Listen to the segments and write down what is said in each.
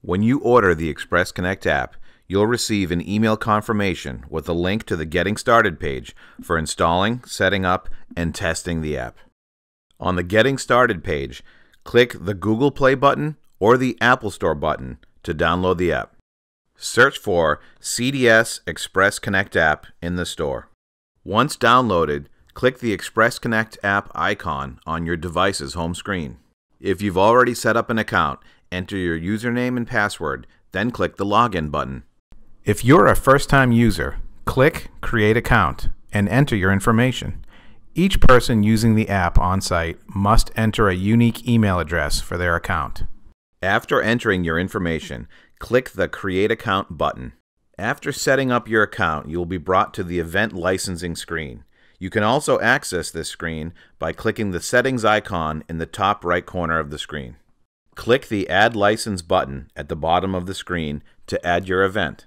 When you order the Express Connect app, you'll receive an email confirmation with a link to the Getting Started page for installing, setting up, and testing the app. On the Getting Started page, click the Google Play button or the Apple Store button to download the app. Search for CDS Express Connect app in the store. Once downloaded, click the Express Connect app icon on your device's home screen. If you've already set up an account, enter your username and password, then click the Login button. If you're a first time user, click Create Account and enter your information. Each person using the app on site must enter a unique email address for their account. After entering your information, click the Create Account button. After setting up your account, you will be brought to the Event Licensing screen. You can also access this screen by clicking the Settings icon in the top right corner of the screen. Click the Add License button at the bottom of the screen to add your event.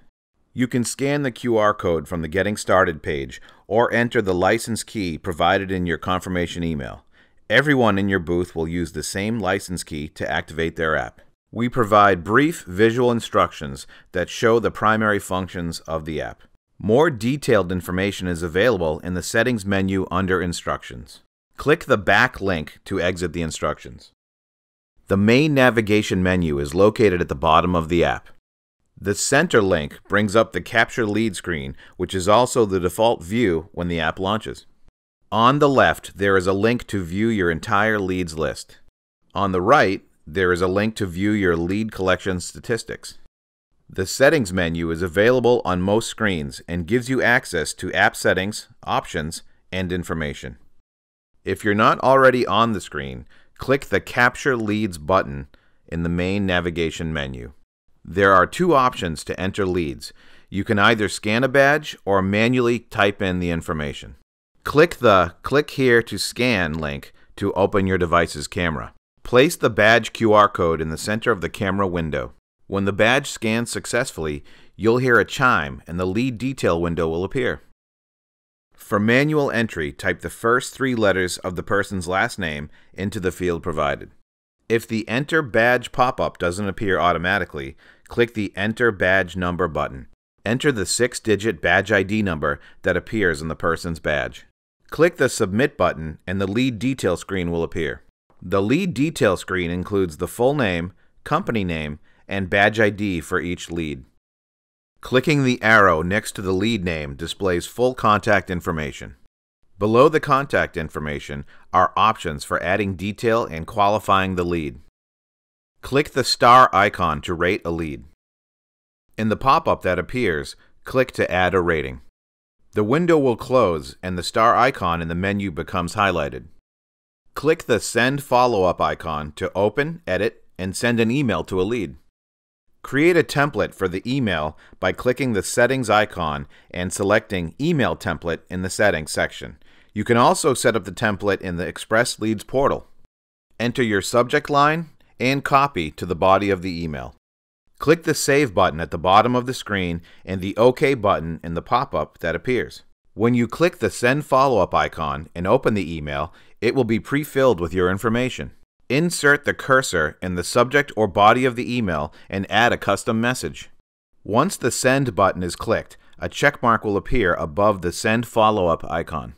You can scan the QR code from the Getting Started page or enter the license key provided in your confirmation email. Everyone in your booth will use the same license key to activate their app. We provide brief visual instructions that show the primary functions of the app. More detailed information is available in the Settings menu under Instructions. Click the back link to exit the instructions. The main navigation menu is located at the bottom of the app. The center link brings up the Capture Lead screen, which is also the default view when the app launches. On the left, there is a link to view your entire leads list. On the right, there is a link to view your lead collection statistics. The Settings menu is available on most screens and gives you access to app settings, options, and information. If you're not already on the screen, click the Capture Leads button in the main navigation menu. There are two options to enter leads. You can either scan a badge or manually type in the information. Click the Click here to scan link to open your device's camera. Place the badge QR code in the center of the camera window. When the badge scans successfully, you'll hear a chime and the lead detail window will appear. For manual entry, type the first three letters of the person's last name into the field provided. If the Enter Badge pop-up doesn't appear automatically, click the Enter Badge Number button. Enter the six-digit badge ID number that appears on the person's badge. Click the Submit button and the lead detail screen will appear. The lead detail screen includes the full name, company name, and badge ID for each lead. Clicking the arrow next to the lead name displays full contact information. Below the contact information are options for adding detail and qualifying the lead. Click the star icon to rate a lead. In the pop-up that appears, click to add a rating. The window will close and the star icon in the menu becomes highlighted. Click the Send Follow-up icon to open, edit, and send an email to a lead. Create a template for the email by clicking the Settings icon and selecting Email Template in the Settings section. You can also set up the template in the Express Leads portal. Enter your subject line and copy to the body of the email. Click the Save button at the bottom of the screen and the OK button in the pop-up that appears. When you click the Send Follow-up icon and open the email, it will be pre-filled with your information. Insert the cursor in the subject or body of the email and add a custom message. Once the Send button is clicked, a checkmark will appear above the Send Follow-up icon.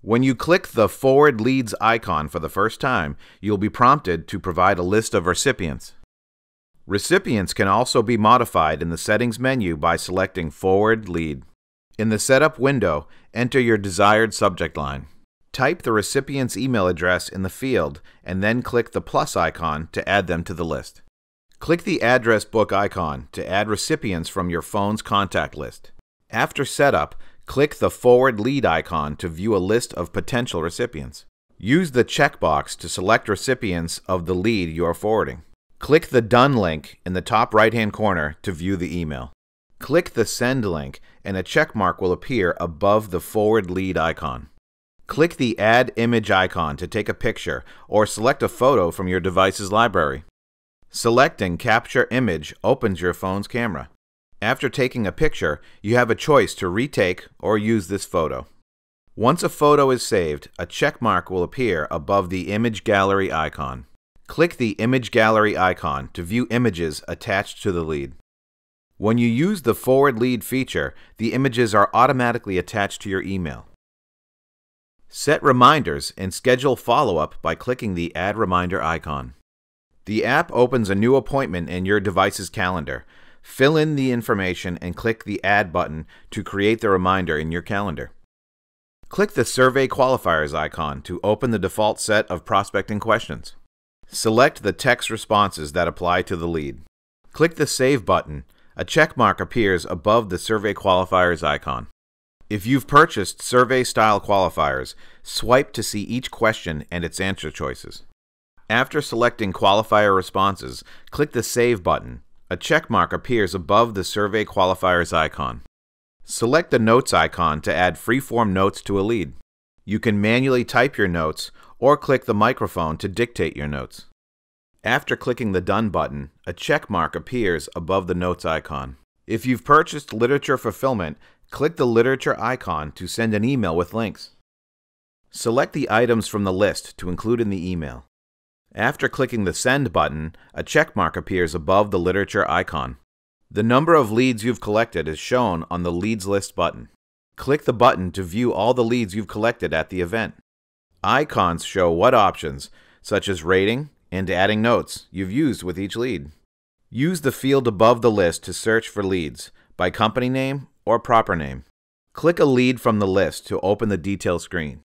When you click the Forward Leads icon for the first time, you'll be prompted to provide a list of recipients. Recipients can also be modified in the Settings menu by selecting Forward Lead. In the Setup window, enter your desired subject line. Type the recipient's email address in the field and then click the plus icon to add them to the list. Click the address book icon to add recipients from your phone's contact list. After setup, click the forward lead icon to view a list of potential recipients. Use the checkbox to select recipients of the lead you are forwarding. Click the Done link in the top right hand corner to view the email. Click the Send link and a checkmark will appear above the forward lead icon. Click the Add Image icon to take a picture or select a photo from your device's library. Selecting Capture Image opens your phone's camera. After taking a picture, you have a choice to retake or use this photo. Once a photo is saved, a check mark will appear above the Image Gallery icon. Click the Image Gallery icon to view images attached to the lead. When you use the Forward Lead feature, the images are automatically attached to your email. Set reminders and schedule follow-up by clicking the Add Reminder icon. The app opens a new appointment in your device's calendar. Fill in the information and click the Add button to create the reminder in your calendar. Click the Survey Qualifiers icon to open the default set of prospecting questions. Select the text responses that apply to the lead. Click the Save button. A check mark appears above the Survey Qualifiers icon. If you've purchased survey style qualifiers, swipe to see each question and its answer choices. After selecting qualifier responses, click the Save button. A checkmark appears above the Survey Qualifiers icon. Select the Notes icon to add freeform notes to a lead. You can manually type your notes or click the microphone to dictate your notes. After clicking the Done button, a checkmark appears above the Notes icon. If you've purchased literature fulfillment, click the literature icon to send an email with links. Select the items from the list to include in the email. After clicking the Send button, a checkmark appears above the literature icon. The number of leads you've collected is shown on the Leads List button. Click the button to view all the leads you've collected at the event. Icons show what options, such as rating and adding notes, you've used with each lead. Use the field above the list to search for leads by company name or proper name. Click a lead from the list to open the detail screen.